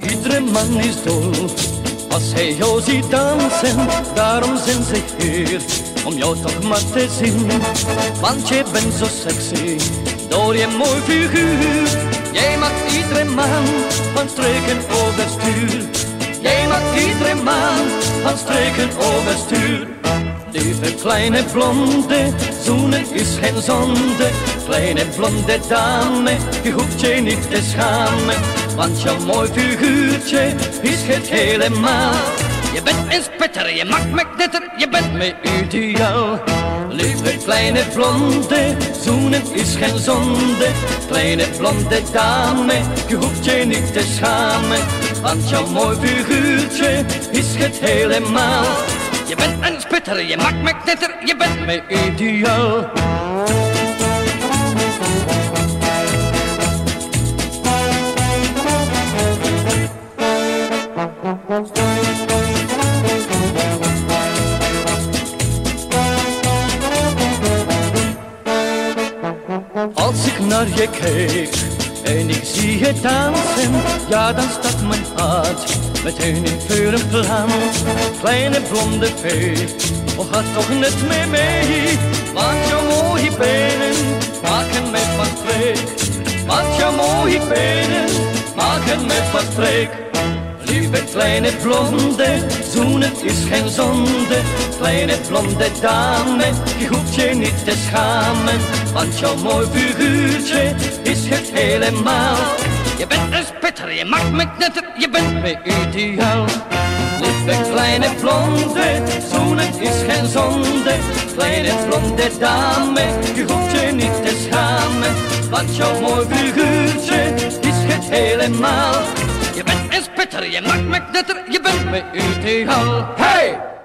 Iedere man is dol als hij jou ziet dansen, daarom zijn ze hier om jou toch maar te zien. Want je bent zo sexy, door je mooi figuur. Jij mag iedere man van streken overstuur. Jij mag iedere man van streken overstuur. Lieve kleine blonde, zoenen is geen zonde. Kleine blonde dame, je hoeft je niet te schamen. Want jouw mooi figuurtje is het helemaal. Je bent een spitter, je maakt me knetter, je bent me ideaal. Lieve kleine blonde, zoenen is geen zonde. Kleine blonde dame, je hoeft je niet te schamen. Want jouw mooi figuurtje is het helemaal. Spitter, je maakt me knetter, je bent me ideaal. Als ik naar je en ik zie je dansen, ja dan staat mijn hart meteen in vuur en vlam. Kleine blonde vee, oh ga toch net mee mee, want jouw mooie benen maken mij van streek. Want jouw mooie benen maken mij van streek. Lieve kleine blonde, zoenen is geen zonde. Kleine blonde dame, je hoeft je niet te schamen. Want jouw mooi figuurtje is het helemaal. Je bent een spitter, je maakt me knetter, je bent me ideaal. Lieve kleine blonde, zoenen is geen zonde. Kleine blonde dame, je hoeft je niet te schamen. Want jouw mooi figuurtje is het helemaal. Je bent een spitter, je maakt me knetter, je bent me ideaal. Hey!